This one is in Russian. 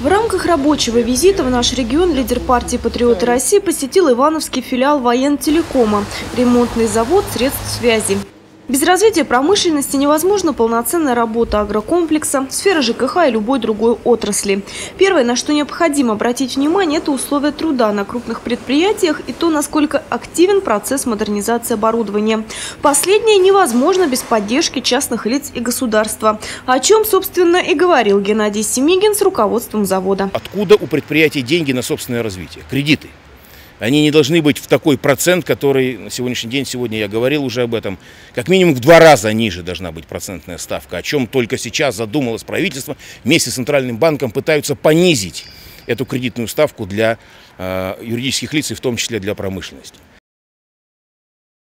В рамках рабочего визита в наш регион лидер партии «Патриоты России» посетил Ивановский филиал военно-телекома, ремонтный завод средств связи. Без развития промышленности невозможна полноценная работа агрокомплекса, сферы ЖКХ и любой другой отрасли. Первое, на что необходимо обратить внимание, это условия труда на крупных предприятиях и то, насколько активен процесс модернизации оборудования. Последнее невозможно без поддержки частных лиц и государства, о чем, собственно, и говорил Геннадий Семигин с руководством завода. Откуда у предприятий деньги на собственное развитие? Кредиты. Они не должны быть в такой процент, который на сегодняшний день, сегодня я говорил уже об этом, как минимум в два раза ниже должна быть процентная ставка, о чем только сейчас задумалось правительство. Вместе с Центральным банком пытаются понизить эту кредитную ставку для э, юридических лиц и в том числе для промышленности.